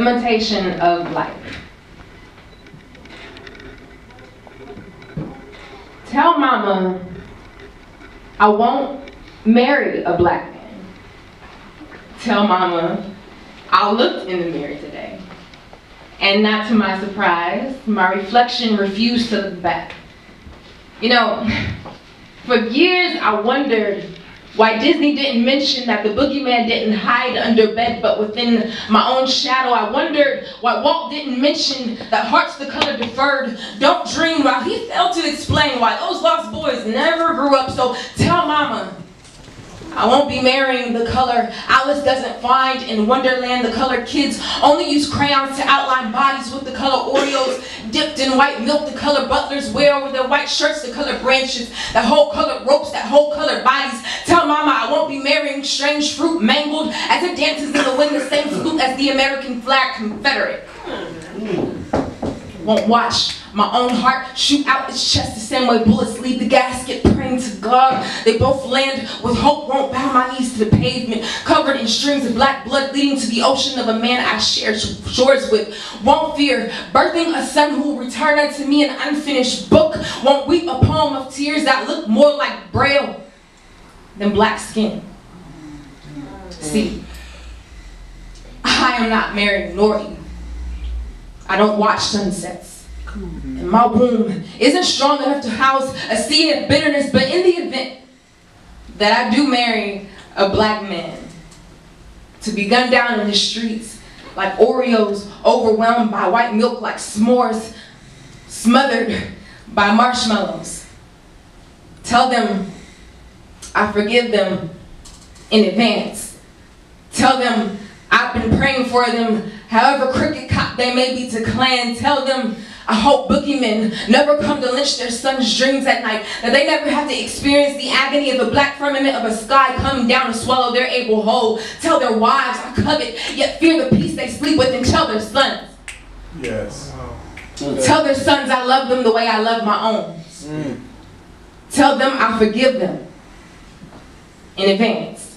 imitation of life. Tell mama I won't marry a black man. Tell mama I looked in the mirror today. And not to my surprise, my reflection refused to look back. You know, for years I wondered why Disney didn't mention that the boogeyman didn't hide under bed but within my own shadow. I wondered why Walt didn't mention that hearts the color deferred don't dream while he failed to explain why those lost boys never grew up. So tell mama, I won't be marrying the color Alice doesn't find in Wonderland. The color kids only use crayons to outline bodies with the color Oreos dipped in white milk. The color butlers wear over their white shirts. The color branches, the whole color ropes, that whole color bodies. Marrying strange fruit mangled as it dances in the wind the same salute as the American flag Confederate. Won't watch my own heart shoot out its chest the same way bullets leave the gasket, praying to God. They both land with hope, won't bow my knees to the pavement, covered in streams of black blood leading to the ocean of a man I share shores with. Won't fear birthing a son who will return unto me an unfinished book. Won't weep a poem of tears that look more like braille than black skin. See, I am not married nor you. I don't watch sunsets. And my womb isn't strong enough to house a seed of bitterness, but in the event that I do marry a black man to be gunned down in the streets like Oreos, overwhelmed by white milk like s'mores, smothered by marshmallows. Tell them I forgive them in advance. Tell them I've been praying for them, however crooked cop they may be to Klan. Tell them I hope boogeymen never come to lynch their sons' dreams at night, that they never have to experience the agony of the black firmament of a sky coming down to swallow their able whole. Tell their wives I covet, yet fear the peace they sleep with, and tell their sons. Yes. Tell their sons I love them the way I love my own. Mm. Tell them I forgive them in advance.